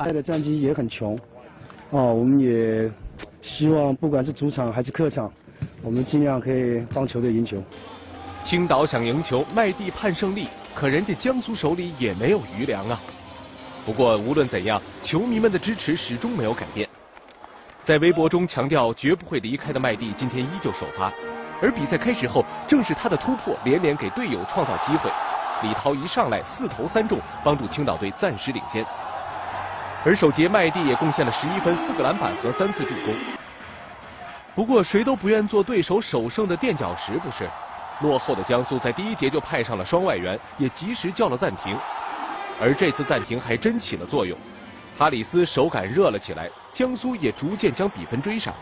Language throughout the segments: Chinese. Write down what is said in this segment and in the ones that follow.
爱的战绩也很穷，啊，我们也希望不管是主场还是客场，我们尽量可以帮球队赢球。青岛想赢球，麦地盼胜利，可人家江苏手里也没有余粮啊。不过无论怎样，球迷们的支持始终没有改变。在微博中强调绝不会离开的麦地，今天依旧首发。而比赛开始后，正是他的突破，连连给队友创造机会。李涛一上来四投三中，帮助青岛队暂时领先。而首节麦蒂也贡献了十一分、四个篮板和三次助攻。不过谁都不愿做对手首胜的垫脚石，不是？落后的江苏在第一节就派上了双外援，也及时叫了暂停。而这次暂停还真起了作用，哈里斯手感热了起来，江苏也逐渐将比分追上。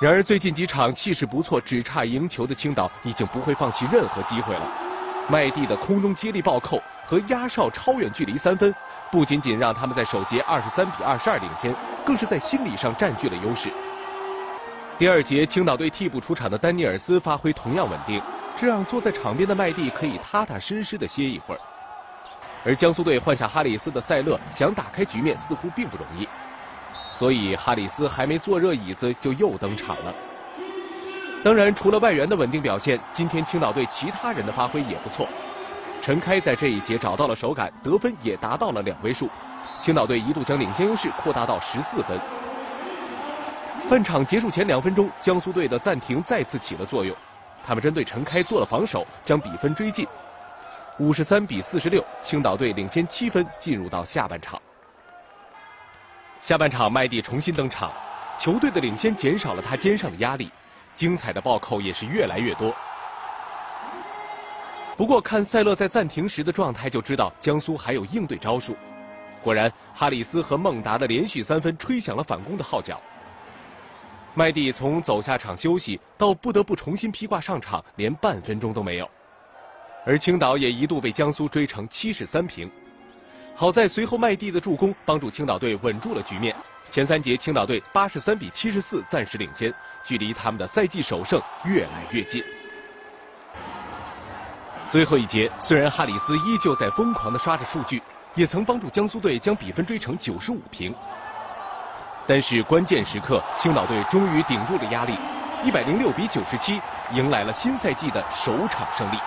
然而最近几场气势不错，只差赢球的青岛已经不会放弃任何机会了。麦蒂的空中接力暴扣和压哨超远距离三分。不仅仅让他们在首节二十三比二十二领先，更是在心理上占据了优势。第二节，青岛队替补出场的丹尼尔斯发挥同样稳定，这让坐在场边的麦蒂可以踏踏实实的歇一会儿。而江苏队换下哈里斯的塞勒想打开局面似乎并不容易，所以哈里斯还没坐热椅子就又登场了。当然，除了外援的稳定表现，今天青岛队其他人的发挥也不错。陈开在这一节找到了手感，得分也达到了两位数，青岛队一度将领先优势扩大到十四分。半场结束前两分钟，江苏队的暂停再次起了作用，他们针对陈开做了防守，将比分追进，五十三比四十六，青岛队领先七分，进入到下半场。下半场麦蒂重新登场，球队的领先减少了他肩上的压力，精彩的暴扣也是越来越多。不过看塞勒在暂停时的状态就知道江苏还有应对招数。果然，哈里斯和孟达的连续三分吹响了反攻的号角。麦蒂从走下场休息到不得不重新披挂上场，连半分钟都没有。而青岛也一度被江苏追成七十三平。好在随后麦蒂的助攻帮助青岛队稳住了局面。前三节青岛队八十三比七十四暂时领先，距离他们的赛季首胜越来越近。最后一节，虽然哈里斯依旧在疯狂的刷着数据，也曾帮助江苏队将比分追成九十五平，但是关键时刻，青岛队终于顶住了压力，一百零六比九十七，迎来了新赛季的首场胜利。